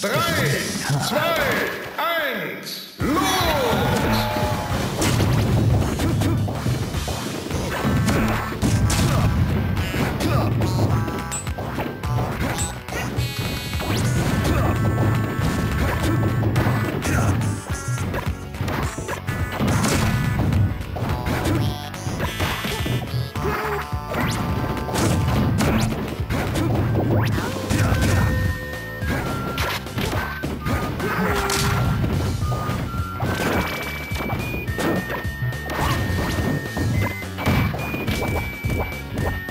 Drei, zwei, Thank.